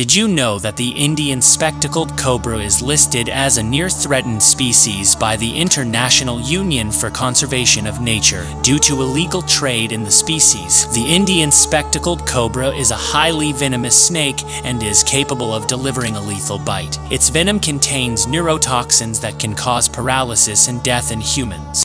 Did you know that the Indian spectacled cobra is listed as a near-threatened species by the International Union for Conservation of Nature due to illegal trade in the species? The Indian spectacled cobra is a highly venomous snake and is capable of delivering a lethal bite. Its venom contains neurotoxins that can cause paralysis and death in humans.